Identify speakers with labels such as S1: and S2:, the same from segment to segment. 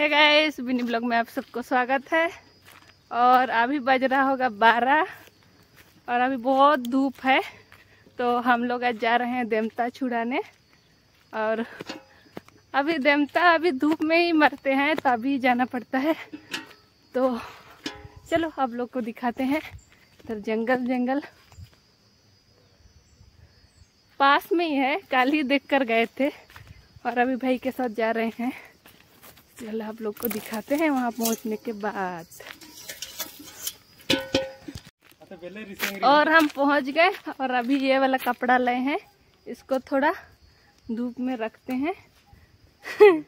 S1: है गाइस बिनी ब्लॉग में आप सबको स्वागत है। और अभी बज रहा होगा बारह, और अभी बहुत धूप है। तो हम लोग आज जा रहे हैं देमता छुड़ाने। और अभी देमता अभी धूप में ही मरते हैं तो अभी जाना पड़ता है। तो चलो आप लोग को दिखाते हैं। इधर जंगल जंगल। पास में ही है, कल ही देख कर गए थे। और अभी भाई के साथ जा रहे हैं। चलो आप लोग को दिखाते हैं वहाँ पहुँचने के बाद। और हम पहुँच गए और अभी ये वाला कपड़ा लाए हैं इसको थोड़ा धूप में रखते हैं।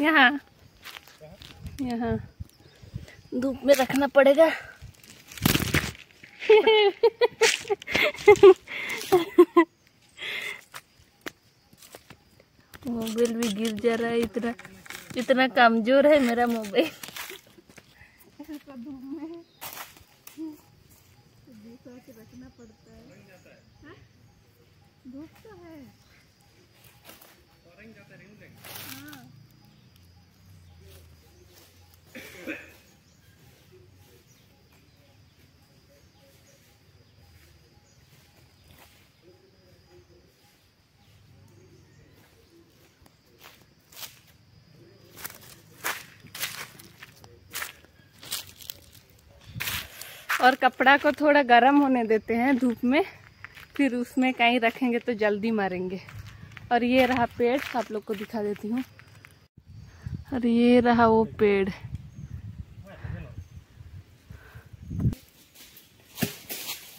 S1: यहाँ। यहाँ। धूप में रखना पड़ेगा। मोबाइल भी गिर जा रहा है इतना। इतना कमज़ोर है मेरा मोबाइल। और कपड़ा को थोड़ा गर्म होने देते हैं धूप में। फिर उसमें कहीं रखेंगे तो जल्दी मारेंगे। और ये रहा पेड़ आप लोग को दिखा देती हूँ। और ये रहा वो पेड़।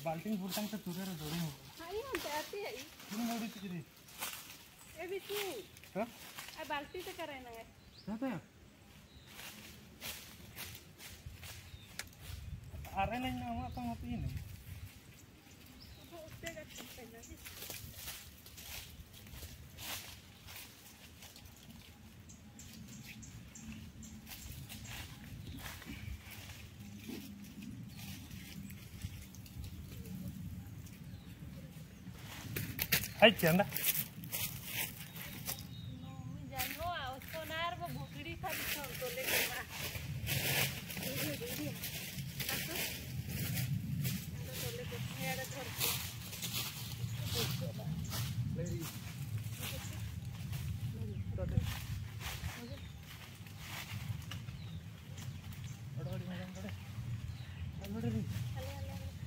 S2: बाल्टी फुलटांग तो तुरे रे जोड़ी हो तुम जोड़ी तिकरी हाँ
S1: बाल्टी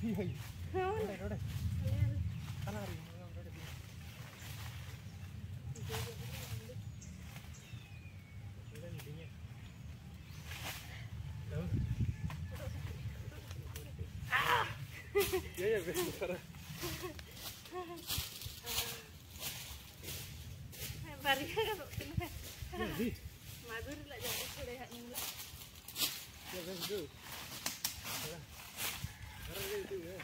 S1: से करे ना
S2: जाता अरे नहीं ना हम तो होती नहीं हाय चंदा Ya ya ves, para.
S1: माधुरी ला जाते थोड़े हाथ में
S2: Ya ves tu.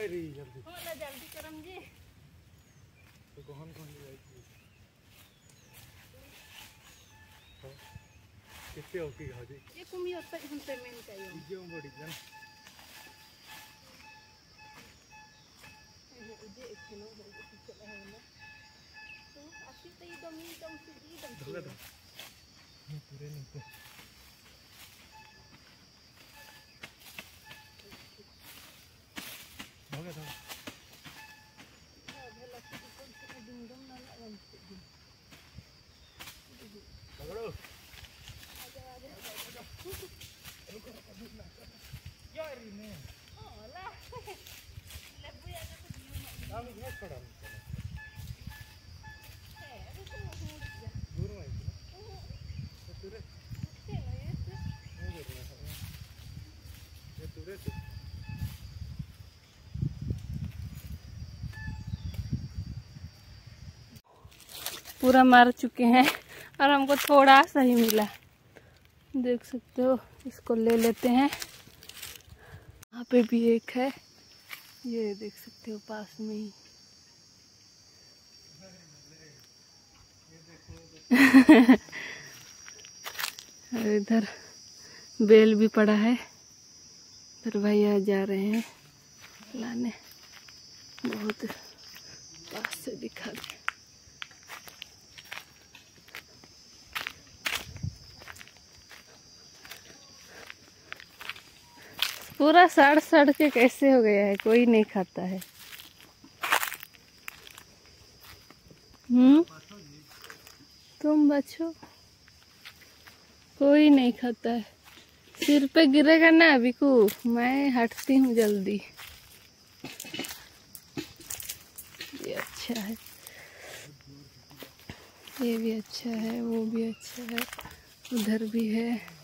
S2: Ya जल्दी.
S1: हो जल्दी करम जी
S2: तो कौन कौन सी जाए कितने होती है जी
S1: ये कुमी होता है हम पेमेंट चाहिए
S2: क्यों बड़ी जन
S1: ये ये एक किलो हो गया पीछे है ना तो आपकी तो ये दम ये दम से ये दम
S2: पूरे नहीं तो धोखा दो पकड़ो क्या री ने हम ये छोड़ा दूर में तो तुरे नहीं देखना ये तुरे से
S1: पूरा मार चुके हैं और हमको थोड़ा सा ही मिला। देख सकते हो, इसको ले लेते हैं। यहाँ पे भी एक है, ये देख सकते हो पास में ही। और इधर बेल भी पड़ा है, इधर भैया जा रहे हैं। लाने, बहुत पास से दिखा दे पूरा सड़ सड़ के कैसे हो गया है? कोई नहीं खाता है। हम्म? तुम बचो कोई नहीं खाता है। सिर पे गिरेगा ना बिकू मैं हटती हूँ जल्दी। ये अच्छा है। ये भी अच्छा है, वो भी अच्छा है, उधर भी है।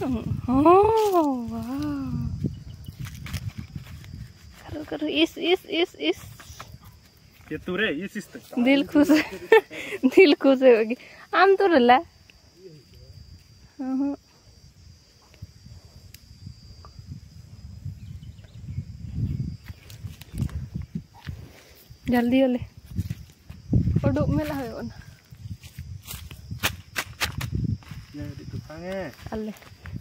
S1: Oh, wow. करो करो इस इस इस इस।
S2: ये तुरे इस इस तक।
S1: दिल खुश दिल खुश होगी। आम तो रला। हाँ। जल्दी होले उडुक मेला हो ना।
S2: ये di tukangnya
S1: अल्ले।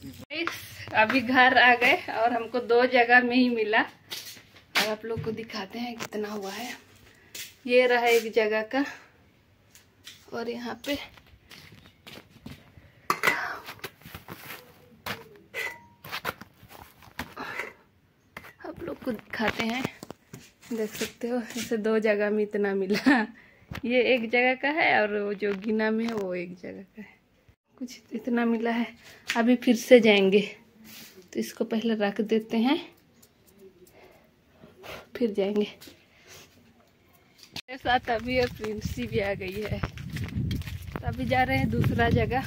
S1: अभी घर आ गए और हमको दो जगह में ही मिला। और आप लोग को दिखाते हैं कितना हुआ है। ये रहा एक जगह का और यहाँ पे आप लोग को दिखाते हैं। देख सकते हो ऐसे दो जगह में इतना मिला। ये एक जगह का है और वो जो गिना में है, वो एक जगह का है। कुछ इतना मिला है। अभी फिर से जाएँगे। तो इसको पहले रख देते हैं। फिर जाएँगे। मेरे साथ अभी ये प्रिंसी भी आ गई है। तो अभी जा रहे हैं दूसरा जगह।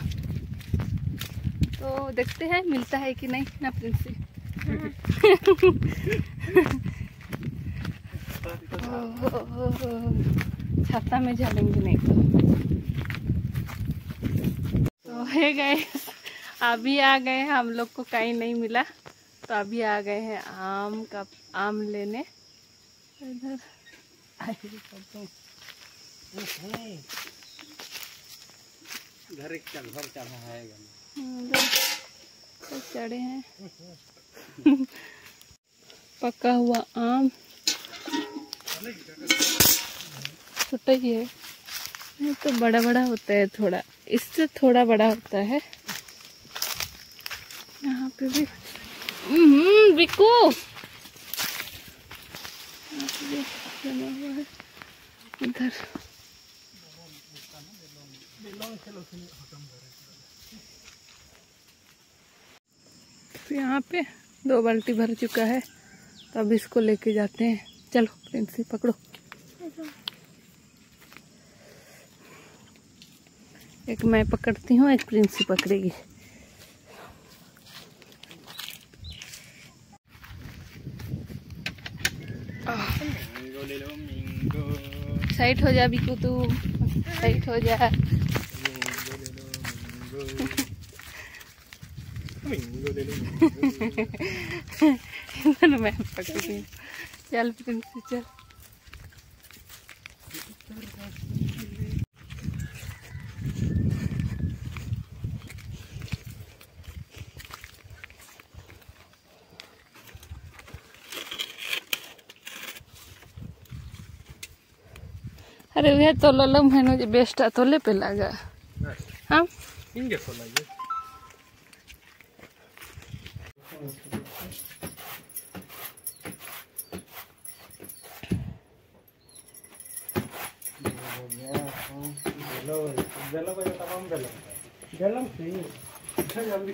S1: तो देखते हैं मिलता है कि नहीं ना प्रिंसी? ओ, छाता में चलेंगे नहीं तो। तो है गए अभी आ गए हैं, हम लोग को कहीं नहीं मिला। तो अभी आ गए हैं आम का, आम लेने। इधर।
S2: घर चल चढ़ा है।
S1: तो चढ़े हैं पका हुआ आम। छोटा ही है। तो बड़ा बड़ा होता है थोड़ा। इससे थोड़ा बड़ा होता है। यहाँ पे भी हम्म बिकू। इधर। तो यहाँ पे दो बाल्टी भर चुका है। तो अब इसको लेके जाते हैं। चलो, प्रिंसी, पकड़ो। एक मैं पकड़ती हूँ, एक प्रिंसी पकड़ेगी। साइट हो जा, बिकू तू। साइट हो जा। मैं पकड़ती हूँ। चल प्रिंसी, चल। अरे वह तो ललम है ना बेस्ट तोले पे लगा। हाँ?
S2: तो लगे।
S3: जल्दी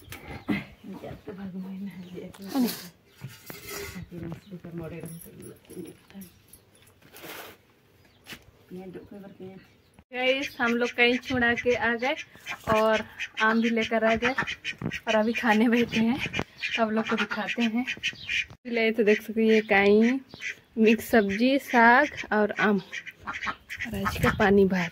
S3: हम लोग कहीं छुड़ा के आ गए और आम भी लेकर आ गए और अभी खाने बैठे हैं। सब लोग को दिखाते हैं। ले तो देख सकते ये काई, मिक्स सब्ज़ी, साग और आम। और आज का पानी भात।